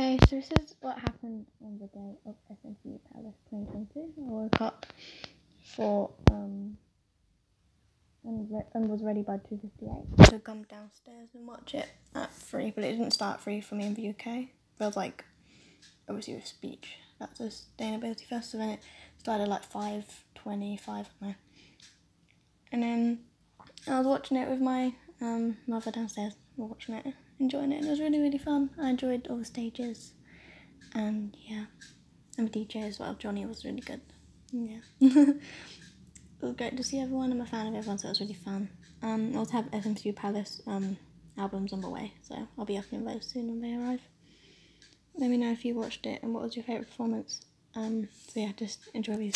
Okay, so this is what happened on the day of SMCU Palace 2022. I woke up for um and, re- and was ready by 2:58 to come downstairs and watch it at three, but it didn't start at three for me in the UK. But was like, obviously with speech, that's a sustainability festival, and it started like 5:25, I don't. And then I was watching it with my um, mother downstairs. We were watching it, enjoying it, it was really, really fun. I enjoyed all the stages, and yeah, I'm a DJ as well. Johnny was really good. Yeah, it was great to see everyone. I'm a fan of everyone, so it was really fun. Um, I also have SMCU Palace um albums on the way, so I'll be opening those soon when they arrive. Let me know if you watched it and what was your favourite performance. Um, so yeah, just enjoy these.